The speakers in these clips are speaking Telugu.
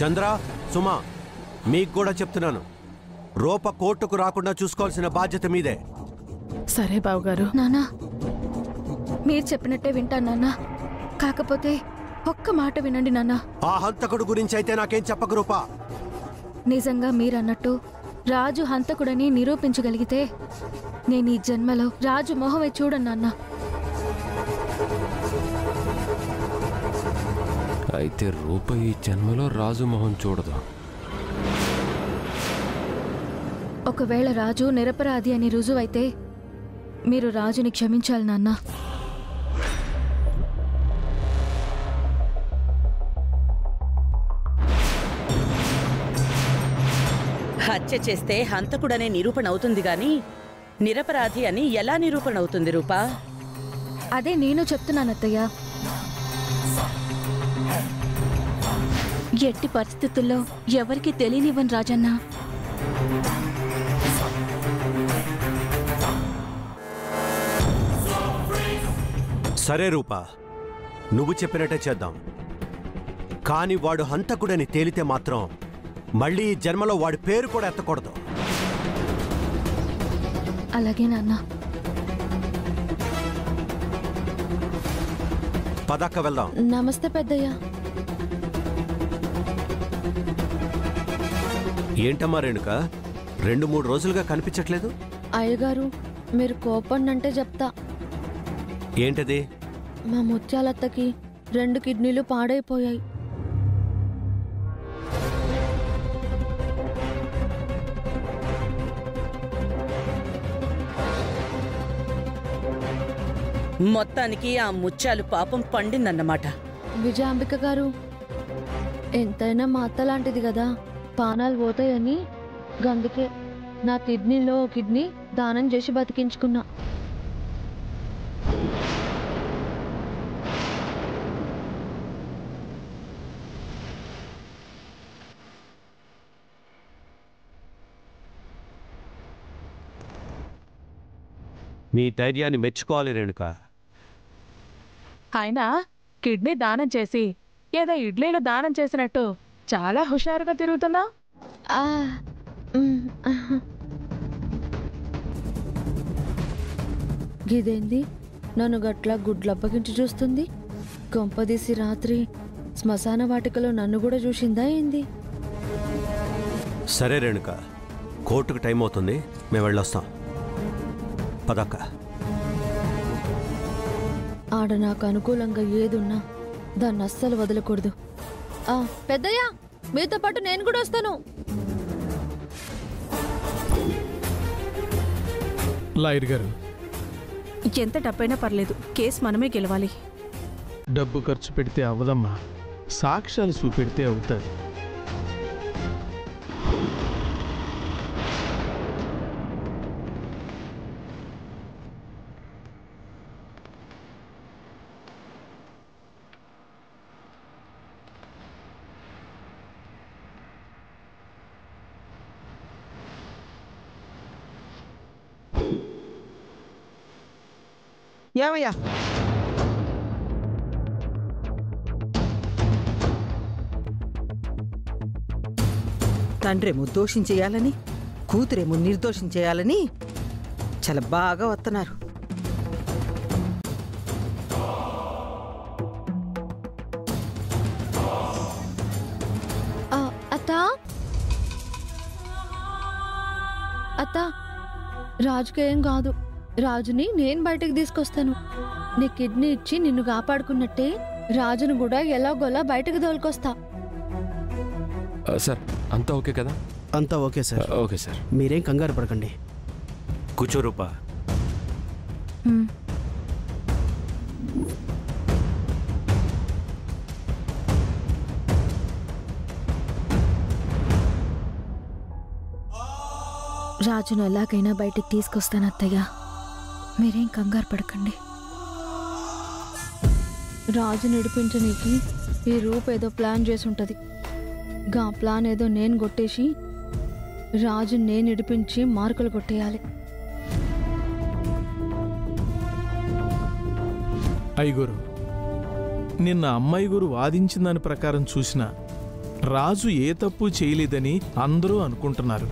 చంద్ర సుమా మీకు కూడా చెప్తున్నాను. రూప కోర్టుకు రాకుండా చూసుకోవాల్సిన బాధ్యత మీదే. సరే బావగారు. నానా మీరు చెప్పినట్టే వింటాను నాన్నా కాకపోతే ఒక్క మాట వినండి నాన్నా ఆ హంతకుడు గురించి అయితే నాకేం చెప్పకు రూపా. నిజంగా మీరన్నట్టు రాజు హంతకుడని నిరూపించగలిగితే నేను ఈ జన్మలో రాజు మొహమే చూడను అయితే రూప ఈ జన్మలో రాజు మొహం చూడదు. ఒకవేళ రాజు నిరపరాధి అని రుజువైతే మీరు రాజుని క్షమించాలి నాన్న. హత్య చేస్తే హంతకుడనే నిరూపణ అవుతుంది గాని నిరపరాధి అని ఎలా నిరూపణ అవుతుంది రూపా? అదే నేను చెప్తున్నాను అత్తయ్య ఎట్టి పరిస్థితుల్లో ఎవరికి తెలియనివ్వను రాజన్న. సరే రూపా నువ్వు చెప్పినట్టే చేద్దాం. కానీ వాడు హంతకుడని తేలితే మాత్రం మళ్ళీ ఈ జన్మలో వాడి పేరు కూడా ఎత్తకూడదు. అలాగే నాన్న. పదక్క వెళ్దాం. నమస్తే పెద్దయ్య. ఏంటమ్మా రేణుక? రెండు మూడు రోజులుగా కనిపించట్లేదు? అయ్యగారు మీరు కోపండి చెప్తా. ఏంటది? మా ముత్యాలత్తకి రెండు కిడ్నీలు పాడైపోయాయి. మొత్తానికి ఆ ముత్యాలు పాపం పండిందన్నమాట. విజయాంబిక గారు ఎంతైనా మా అత్త లాంటిది కదా? పానాలు పోతాయని గందుకే నా కిడ్నీలో కిడ్నీ దానం చేసి బతికించుకున్నా. మీ ధైర్యాన్ని మెచ్చుకోవాలి రేణుక. ఆయన కిడ్నీ దానం చేసి ఏదో ఇడ్లీలు దానం చేసినట్టు చాలా హుషారుగా తిరుగుతున్నా. గిదేంది నన్ను గట్ల గుడ్లప్పగించి చూస్తుంది? కొంపదీసి రాత్రి శ్మశాన వాటికలో నన్ను కూడా చూసిందా ఏంది? సరే రేణుక కోర్టుకు టైం అవుతుంది మేము వెళ్ళొస్తాం. పదక్క. ఆడ నాకు అనుకూలంగా ఏదున్నా దాన్ని అస్సలు వదలకూడదు. ఆ, పెద్దయ్య! మీతో పాటు నేను కూడా వస్తాను. లాయర్ గారు. ఎంత డబ్బైనా పర్లేదు కేసు మనమే గెలవాలి. డబ్బు ఖర్చు పెడితే అవ్వదమ్మా. సాక్ష్యాలు చూపెడితే అవుతుంది ఏమయ్యా తండ్రేమో దోషం చేయాలని కూతురేమో నిర్దోషం చేయాలని చాలా బాగా వస్తున్నారు. ఆ, అత్త? అత్త కాదు. రాజుని నేను బయటకు తీసుకొస్తాను. నీ కిడ్నీ ఇచ్చి నిన్ను కాపాడుకున్నట్టే రాజును కూడా ఎలాగోలా బయటకు తోలుకొస్తా. ఆ, సార్ అంతా ఓకే కదా? అంతా ఓకే సార్. Okay sir. మీరేం కంగారు పడకండి. కూర్చో రూపా. రాజును ఎలాగైనా బయటికి తీసుకొస్తాను అత్తయ్య. మీరేం కంగారు పడకండి. రాజు నడిపించనీకి ఈ రూప్ ఏదో ప్లాన్ చేసి ఉంటది గా ప్లాన్ ఏదో నేను కొట్టేసి రాజు నేను నడిపించి మార్కులు కొట్టేయాలి. ఐగురు నిన్న అమ్మాయి గురు వాదించిన దాని ప్రకారం చూసిన రాజు ఏ తప్పు చేయలేదని అందరూ అనుకుంటున్నారు.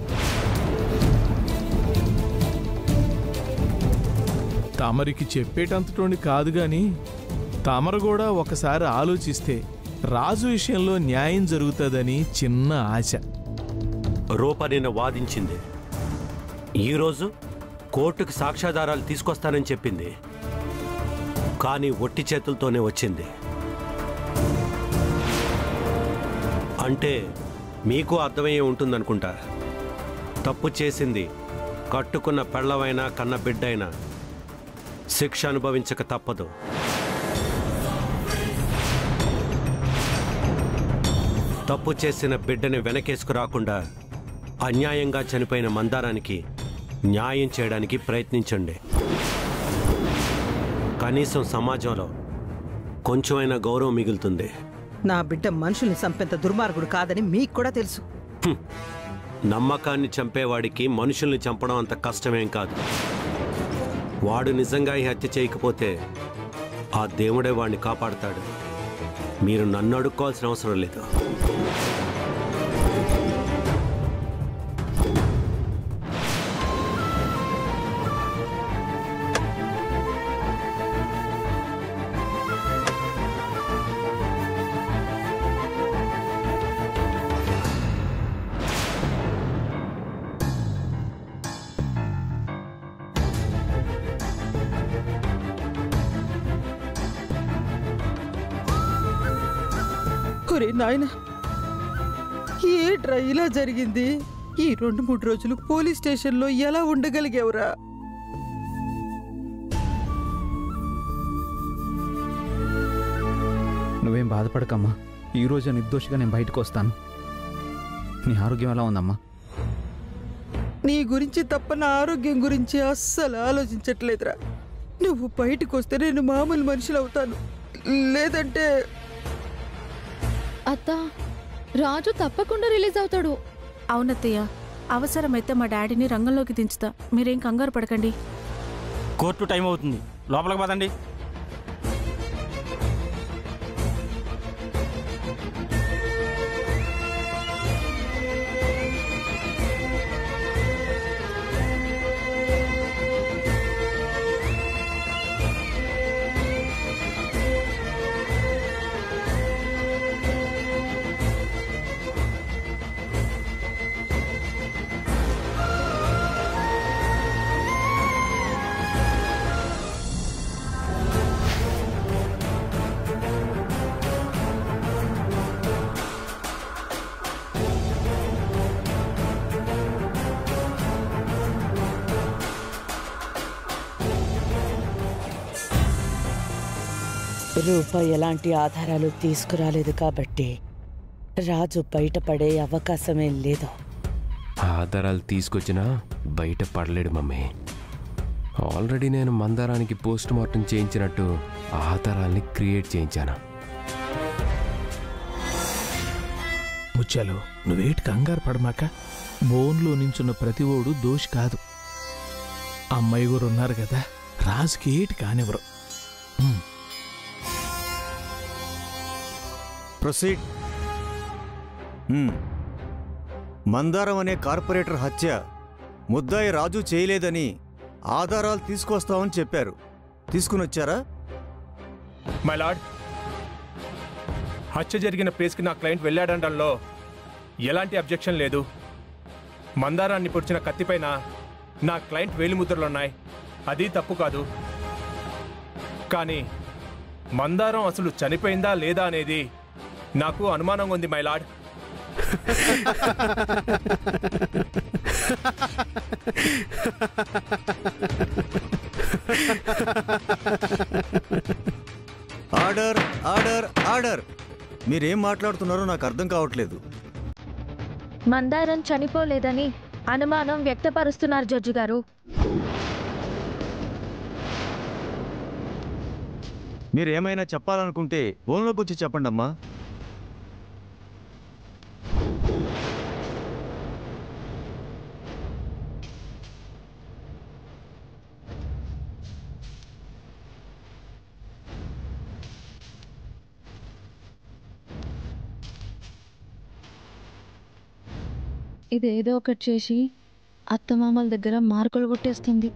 తమరికి చెప్పేటంతటోని కాదు గాని తమరు కూడా ఒకసారి ఆలోచిస్తే రాజు విషయంలో న్యాయం జరుగుతుందని చిన్న ఆశ. రూప నిన్న వాదించింది ఈరోజు కోర్టుకు సాక్ష్యాధారాలు తీసుకొస్తానని చెప్పింది. కానీ ఒట్టి చేతులతోనే వచ్చింది. అంటే మీకు అర్థమయ్యే ఉంటుందనుకుంటా. తప్పు చేసింది కట్టుకున్న పెళ్ళవైనా కన్న బిడ్డైనా శిక్ష అనుభవించక తప్పదు. తప్పు చేసిన బిడ్డని వెనకేసుకురాకుండా అన్యాయంగా చనిపోయిన మందారానికి న్యాయం చేయడానికి ప్రయత్నించండి. కనీసం సమాజంలో కొంచెమైనా గౌరవం మిగులుతుంది. నా బిడ్డ మనుషుల్ని చంపేంత దుర్మార్గుడు కాదని మీకు కూడా తెలుసు. నమ్మకాన్ని చంపేవాడికి మనుషుల్ని చంపడం అంత కష్టమేం కాదు. వాడు నిజంగా ఈ హత్య చేయకపోతే ఆ దేవుడే వాడిని కాపాడతాడు. మీరు నన్ను అడుక్కోవాల్సిన అవసరం లేదు. ఒరే నాయన ఏట్రా ఇలా జరిగింది? ఈ రెండు మూడు రోజులు పోలీస్ స్టేషన్లో ఎలా ఉండగలిగావురా? నువ్వేం బాధపడకమ్మా. ఈ రోజు నిర్దోషిగా నేను బయటకు వస్తాను. నీ ఆరోగ్యం ఎలా ఉందమ్మా? నీ గురించి తప్ప నా ఆరోగ్యం గురించి అస్సలు ఆలోచించట్లేదురా. నువ్వు బయటకు వస్తే నేను మామూలు మనిషిని అవుతాను లేదంటే అత్త రాజు తప్పకుండా రిలీజ్ అవుతాడు. అవునత్తయ్య అవసరమైతే మా డాడీని రంగంలోకి దించుతా. మీరేం కంగారు పడకండి. కోర్టు టైం అవుతుంది. లోపలికి పదండి రూప ఎలాంటి ఆధారాలు తీసుకురాలేదు కాబట్టి రాజు బయటపడే అవకాశమేం లేదు. ఆధారాలు తీసుకొచ్చినా బయట పడలేడు మమ్మీ. ఆల్రెడీ నేను మందారానికి పోస్ట్ మార్టం చేయించినట్టు ఆధారాల్ని క్రియేట్ చేయించాను. ముత్యాలు నువ్వేటి కంగారు పడమాక? బోన్లో నించున్న ప్రతి ఓడు దోషి కాదు. అమ్మాయి గారు ఉన్నారు కదా రాజుకి ఏటి కానివ్వరు. ప్రొసీడ్. మందారం అనే కార్పొరేటర్ హత్య ముద్దాయి రాజు చేయలేదని ఆధారాలు తీసుకొస్తామని చెప్పారు. తీసుకుని వచ్చారా మై లార్డ్ హత్య జరిగిన ప్లేస్కి నా క్లయింట్ వెళ్ళాడనడంలో ఎలాంటి అబ్జెక్షన్ లేదు. మందారాన్ని పొడిచిన కత్తిపైన నా క్లయింట్ వేలిముద్రలున్నాయి. అది తప్పు కాదు. కానీ మందారం అసలు చనిపోయిందా లేదా అనేది నాకు అనుమానంగా ఉంది my lord. Order order order. మీరేం మాట్లాడుతున్నారో నాకు అర్థం కావట్లేదు. మందారం చనిపోలేదని అనుమానం వ్యక్తపరుస్తున్నారు జడ్జి గారు. మీరు ఏమైనా చెప్పాలనుకుంటే ఫోన్లోకి వచ్చి చెప్పండి అమ్మా ఇది ఏదో ఒకటి చేసి అత్తమామల దగ్గర మార్కులు కొట్టేస్తుంది.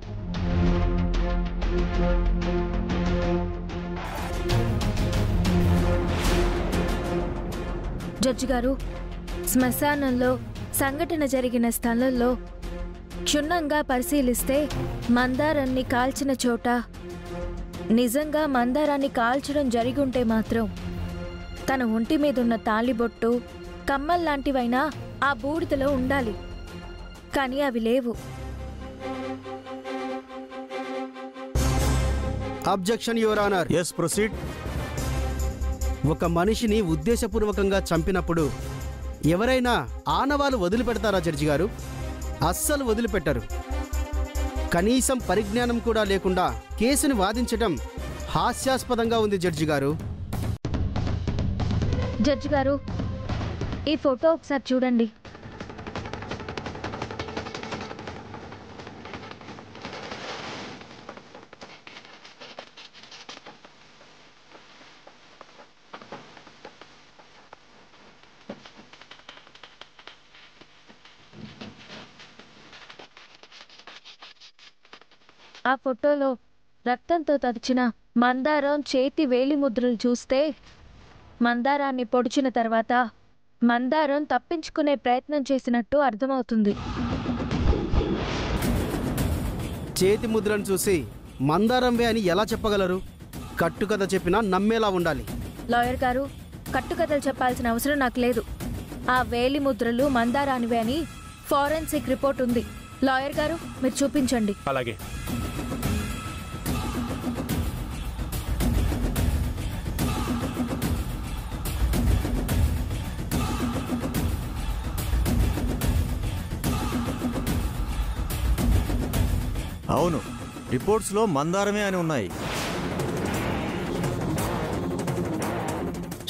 జడ్జి గారు శ్మశానంలో సంఘటన జరిగిన స్థలంలో క్షుణ్ణంగా పరిశీలిస్తే మందారాన్ని కాల్చిన చోట నిజంగా మందారాన్ని కాల్చడం జరిగుంటే మాత్రం తన ఒంటి మీదున్న తాళిబొట్టు కమ్మల్లాంటివైనా ఆ బూడిదలో ఉండాలి. కానీ అవి లేవు. Objection your honour yes proceed ఒక మనిషిని ఉద్దేశపూర్వకంగా చంపినప్పుడు ఎవరైనా ఆనవాలు వదిలిపెడతారా జడ్జి గారు? అస్సలు వదిలిపెట్టరు. కనీసం పరిజ్ఞానం కూడా లేకుండా కేసుని వాదించడం హాస్యాస్పదంగా ఉంది జడ్జి గారు. జడ్జి గారు ఈ ఫోటో ఒకసారి చూడండి. ఆ ఫోటోలో రక్తంతో తడిచిన మందారం చేతి వేలి ముద్రలు చూస్తే మందారాన్ని పొడిచిన తర్వాత మందారం తప్పించుకునే ప్రయత్నం చేసినట్టు అర్థమవుతుంది. చేతి ముద్రను చూసి మందారంవే అని ఎలా చెప్పగలరు? కట్టుకథ చెప్పినా నమ్మేలా ఉండాలి. లాయర్ గారు కట్టుకథలు చెప్పాల్సిన అవసరం నాకు లేదు. ఆ వేలి ముద్రలు మందారానివే అని ఫారెన్సిక్ రిపోర్ట్ ఉంది. లాయర్ గారు మీరు చూపించండి. అలాగే. అవును. రిపోర్ట్స్లో మందారమే అని ఉన్నాయి.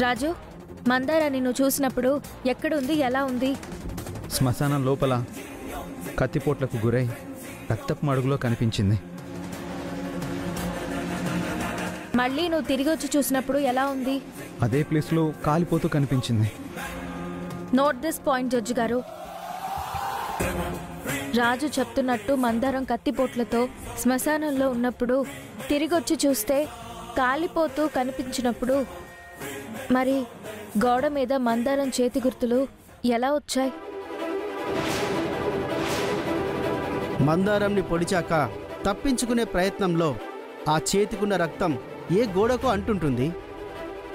రాజు మందారాన్ని నువ్వు చూసినప్పుడు ఎక్కడుంది ఎలా ఉంది? శ్మశానం లోపల కత్తిపోట్లకు గురై రక్తపు మడుగులో కనిపించింది. మళ్ళీ నువ్వు తిరిగి వచ్చి చూసినప్పుడు ఎలా ఉంది? అదే ప్లేస్లో కాలిపోతూ కనిపించింది. నోట్ దిస్ పాయింట్ జడ్జి గారు. రాజు చెప్తున్నట్టు మందారం కత్తిపోట్లతో శ్మశానంలో ఉన్నప్పుడు తిరిగొచ్చి చూస్తే కాలిపోతూ కనిపించినప్పుడు మరి గోడ మీద మందారం చేతి గుర్తులు ఎలా వచ్చాయి? మందారంని పొడిచాక తప్పించుకునే ప్రయత్నంలో ఆ చేతికున్న రక్తం ఏ గోడకు అంటుంటుంది.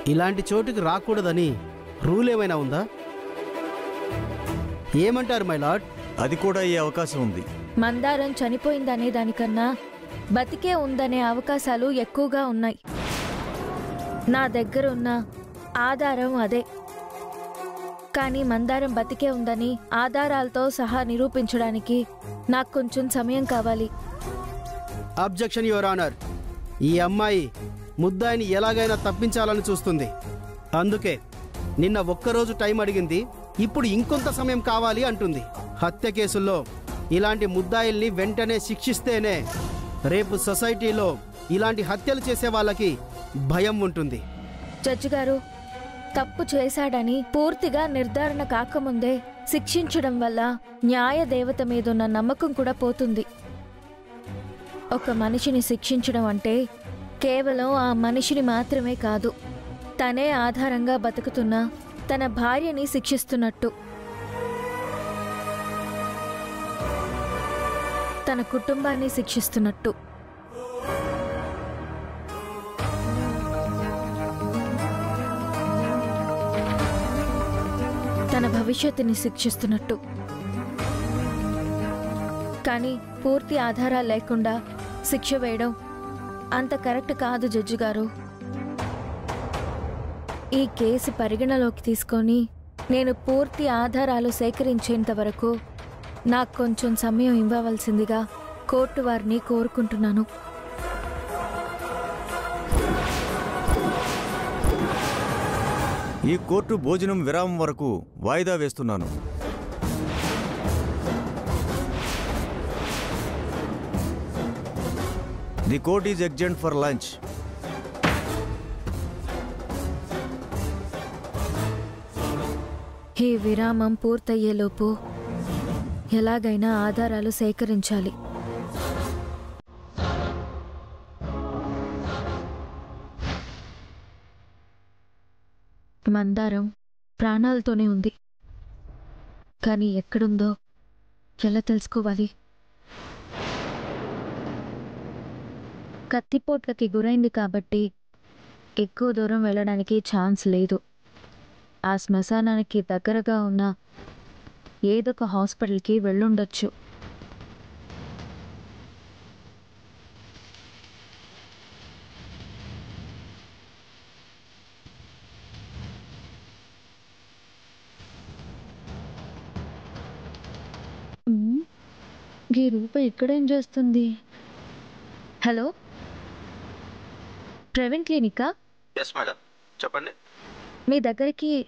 ఇలాంటి చోటుకి రాకూడదని రూల్ ఏమైనా ఉందా? ఏమంటారు మై లార్డ్? అది కూడా ఈ అవకాశం ఉంది. మందారం చనిపోయిందనే దానికన్నా బతికే ఉందనే అవకాశాలు ఎక్కువగా ఉన్నాయి. నా దగ్గర ఉన్న ఆధారం అదే. కానీ మందారం బతికే ఉందని ఆధారాలతో సహా నిరూపించడానికి నాకు కొంచెం సమయం కావాలి. అబ్జెక్షన్ యువర్ ఆనర్ ఈ అమ్మాయి ముద్దాయిని ఎలాగైనా తప్పించాలని చూస్తుంది. అందుకే నిన్న ఒక్కరోజు టైం అడిగింది ఇప్పుడు ఇంకొంత సమయం కావాలి అంటుంది. హత్య కేసుల్లో ఇలాంటి ముద్దాయిల్ని వెంటనే శిక్షిస్తేనే రేపు సొసైటీలో ఇలాంటి హత్యలు చేసే వాళ్ళకి భయం ఉంటుంది. జడ్జి గారు తప్పు చేశాడని పూర్తిగా నిర్ధారణ కాకముందే శిక్షించడం వల్ల న్యాయ దేవత మీదున్న నమ్మకం కూడా పోతుంది. ఒక మనిషిని శిక్షించడం అంటే కేవలం ఆ మనిషిని మాత్రమే కాదు తనే ఆధారంగా బతుకుతున్న తన భార్యని శిక్షిస్తున్నట్టు. తన కుటుంబాన్ని శిక్షిస్తున్నట్టు. తన భవిష్యత్తుని శిక్షిస్తున్నట్టు. కానీ పూర్తి ఆధారాలు లేకుండా శిక్ష వేయడం అంత కరెక్ట్ కాదు జడ్జి గారు. ఈ కేసు పరిగణలోకి తీసుకొని నేను పూర్తి ఆధారాలు సేకరించేంత వరకు నాకు కొంచెం సమయం ఇవ్వవలసిందిగా కోర్టు వారిని కోరుకుంటున్నాను. ఈ కోర్టు భోజనం విరామం వరకు వాయిదా వేస్తున్నాను. The court is adjourned for lunch. ఈ విరామం పూర్తయ్యేలోపు ఎలాగైనా ఆధారాలు సేకరించాలి. మందారం ప్రాణాలతోనే ఉంది. కానీ ఎక్కడుందో ఎలా తెలుసుకోవాలి? కత్తిపోట్లకి గురైంది కాబట్టి ఎక్కువ దూరం వెళ్ళడానికి ఛాన్స్ లేదు. ఆ శ్మశానానికి దగ్గరగా ఉన్న ఏదొక హాస్పిటల్కి వెళ్ళుండొచ్చు. ఉమ్, ఈ రూప ఇక్కడేం చేస్తుంది? హలో? ప్రవీణ్ క్లినికా? ఎస్ మేడం చెప్పండి. మీ దగ్గరికి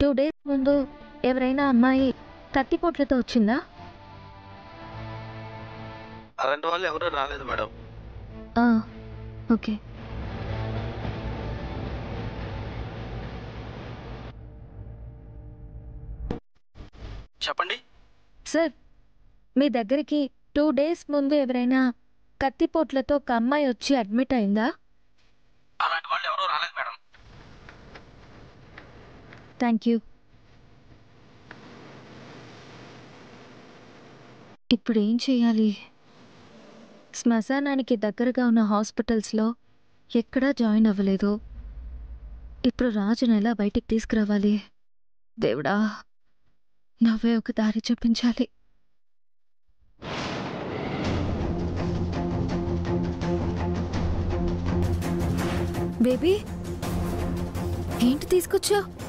టూ డేస్ ముందు ఎవరైనా అమ్మాయి కత్తిపోట్లతో వచ్చిందా? అలాంటి వాళ్ళు ఎవరు రాలేదు మేడం. ఆ, ఓకే. చెప్పండి. సార్ మీ దగ్గరికి టూ డేస్ ముందు ఎవరైనా కత్తిపోట్లతో ఒక అమ్మాయి వచ్చి అడ్మిట్ అయిందా? అలాంటి వాళ్ళు ఎవరు రాలేదు మేడం. Thank you. ఇప్పుడు ఏం చేయాలి శ్మశానానికి దగ్గరగా ఉన్న హాస్పిటల్స్లో ఎక్కడా జాయిన్ అవ్వలేదు. ఇప్పుడు రాజును ఎలా బయటికి తీసుకురావాలి? దేవుడా నవ్వే ఒక దారి చూపించాలి. బేబీ ఏంటి తీసుకొచ్చావు?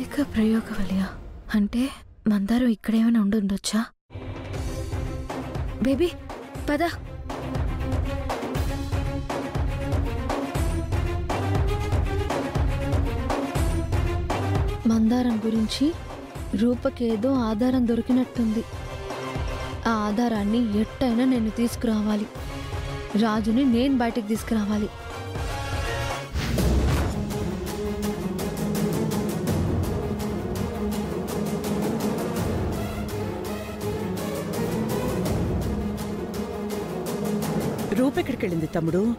మూలిక ప్రయోగవలయ అంటే మందారం ఇక్కడేమైనా ఉండుండొచ్చా? బేబీ పద. మందారం గురించి రూపకేదో ఆధారం దొరికినట్టుంది. ఆ ఆధారాన్ని ఎట్టయినా నేను తీసుకురావాలి. రాజుని నేను బయటకు తీసుకురావాలి. రూపెక్కడికి వెళ్ళింది తమ్ముడు?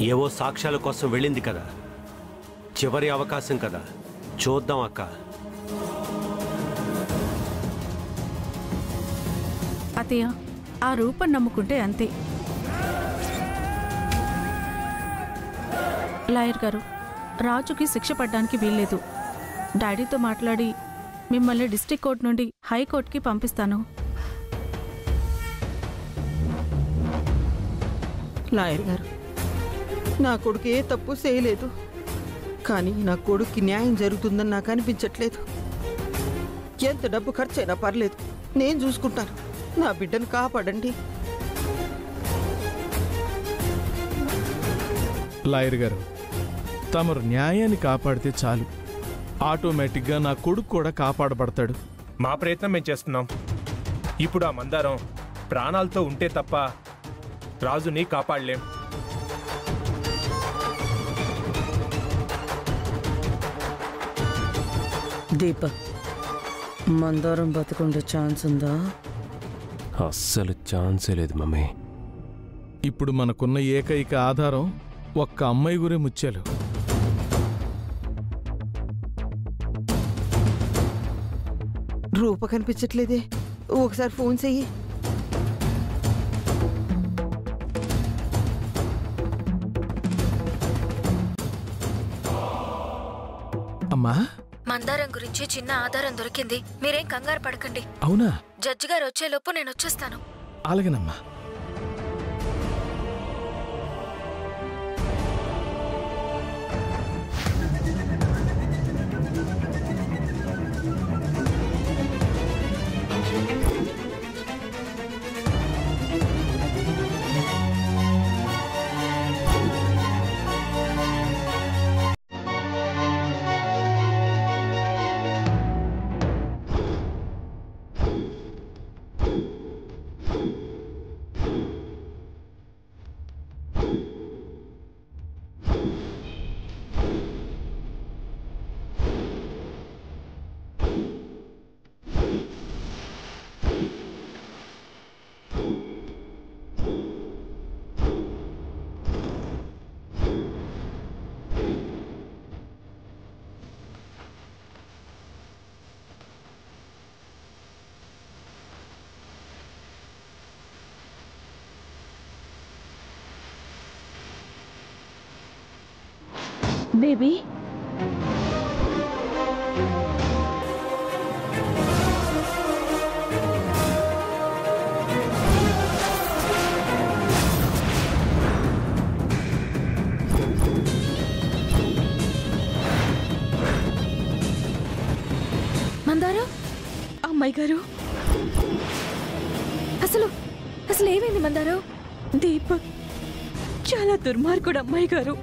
ఏవో సాక్ష్యాల కోసం వెళ్ళింది కదా. చివరి అవకాశం కదా. చూద్దాం అక్క. అతయ్య ఆ రూపం నమ్ముకుంటే అంతే. లాయర్ గారు రాజుకి శిక్ష పడ్డానికి వీల్లేదు. డాడీతో మాట్లాడి మిమ్మల్ని డిస్ట్రిక్ట్ కోర్ట్ నుండి హైకోర్టుకి పంపిస్తాను. లాయర్ గారు నా కొడుకు ఏ తప్పు చేయలేదు కానీ నా కొడుక్కి న్యాయం జరుగుతుందని నాకు అనిపించట్లేదు. ఎంత డబ్బు ఖర్చైనా పర్లేదు నేను చూసుకుంటాను. నా బిడ్డను కాపాడండి. లాయర్ గారు తమరు న్యాయాన్ని కాపాడితే చాలు. ఆటోమేటిక్గా నా కొడుకు కూడా కాపాడబడతాడు. మా ప్రయత్నం మేము చేస్తున్నాం. ఇప్పుడు ఆ మందారం ప్రాణాలతో ఉంటే తప్ప రాజుని కాపాడలేం. దీపక్ మందారం బతుకుండే ఛాన్స్ ఉందా? అస్సలు ఛాన్సే లేదు మమ్మీ. ఇప్పుడు మనకున్న ఏకైక ఆధారం ఒక్క అమ్మాయి గురే ముత్యాలు. రూప కనిపించట్లేదే. ఒకసారి ఫోన్ చెయ్యి. అమ్మా? మందారం గురించి చిన్న ఆధారం దొరికింది. మీరేం కంగారు పడకండి. అవునా? జడ్జి గారు వచ్చేలోపు నేను వచ్చేస్తాను అలాగేనమ్మా. బేబీ. మందారా అమ్మాయి గారు. అసలు అసలు ఏమైంది మందారం? దీపక్ చాలా దుర్మార్గుడు అమ్మాయి గారు.